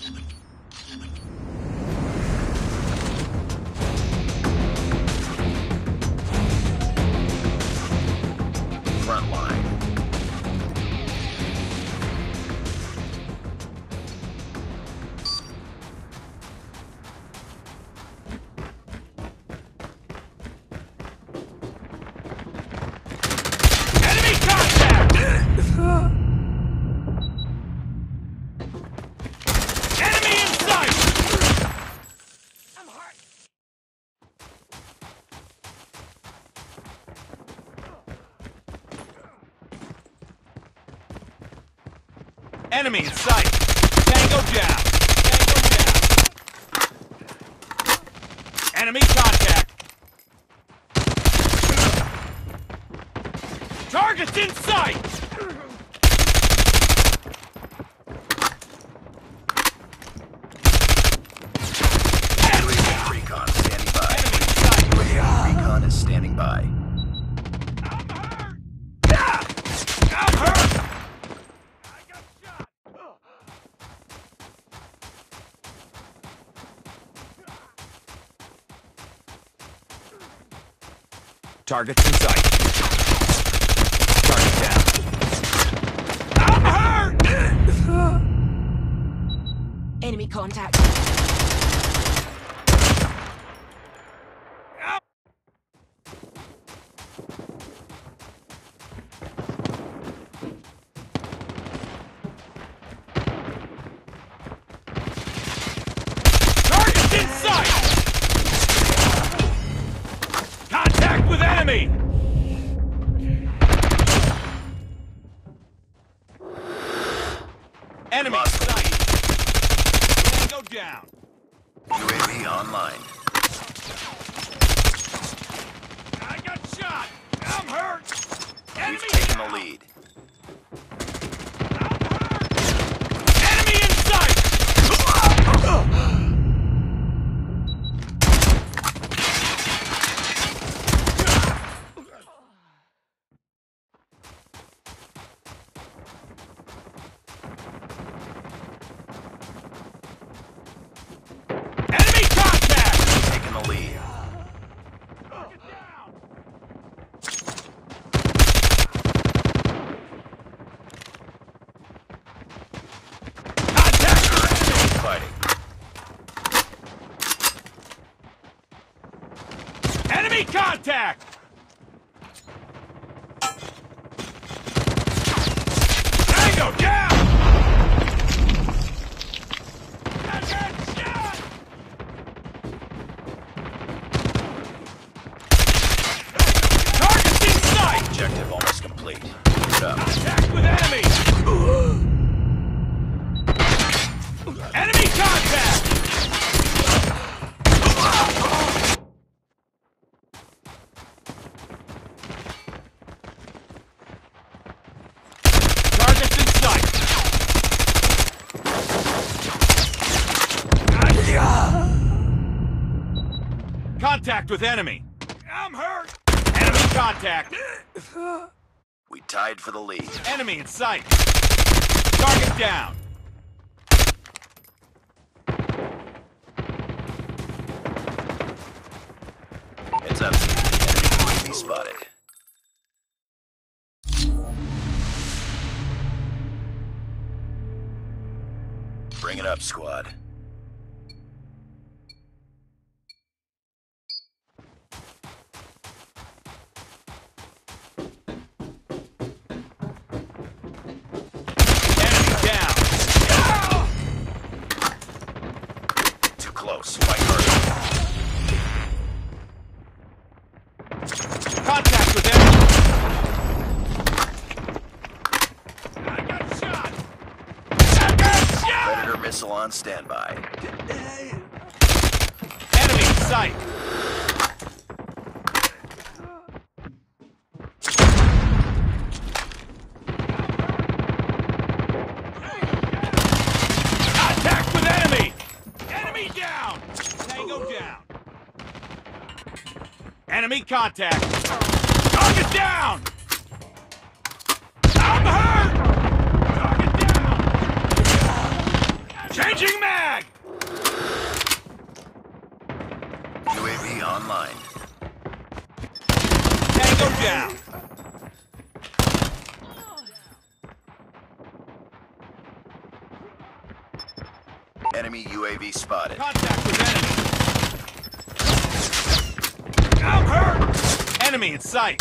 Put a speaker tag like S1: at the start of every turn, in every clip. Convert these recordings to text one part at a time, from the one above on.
S1: Front line.
S2: Enemy contact! Enemy in sight! I'm hurt. Enemy in sight! Tango down! Tango down! Enemy contact! Target's in sight!
S1: UAV recon standing by.
S2: Enemy in sight!
S1: UAV recon is standing by.
S2: I'm hurt! Ah! I'm hurt! I got shot! Target's in sight. Target down. I'm hurt!
S3: Enemy contact.
S2: Target's in sight! With enemy! Sight! Tango down!
S1: UAV online.
S2: I got shot! I'm hurt! Enemy
S1: We've taken the lead.
S2: I'm hurt! Enemy in sight! Enemy contact!
S1: Taking the lead.
S2: Get down! Contact!
S1: Fighting.
S2: Contact! Tango down! Got that shot! Target's in sight!
S1: Objective almost complete. Keep it up.
S2: Contact with enemy! Enemy contact! Target's in sight! Contact with enemy! I'm hurt! Enemy contact!
S1: We tied for the lead.
S2: Enemy in sight! Target down!
S1: Heads up. Enemy spotted. Bring it up, squad. Close. Fight hard.
S2: Contact with enemy! I got shot! I got shot!
S1: Predator missile on standby.
S2: Enemy sight! Contact with enemy! Enemy down! Tango down! Enemy contact! Target down! I'm hurt! Target down! Changing mag!
S1: UAV online.
S2: Tango down!
S1: Enemy UAV spotted.
S2: Contact with enemy! I'm hurt! Enemy in sight!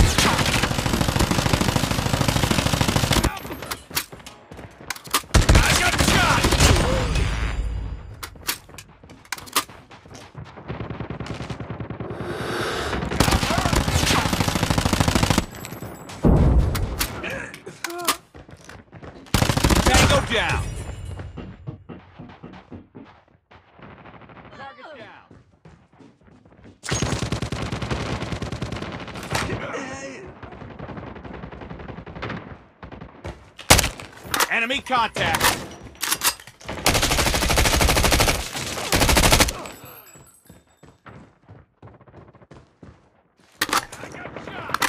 S2: Down! Enemy contact! I got shot!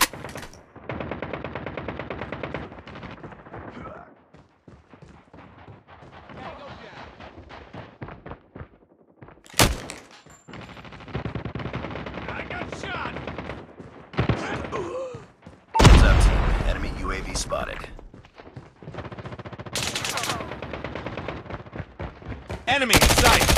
S2: Tango down! I got shot!
S1: Heads up, team. Enemy UAV spotted.
S2: Enemy in sight!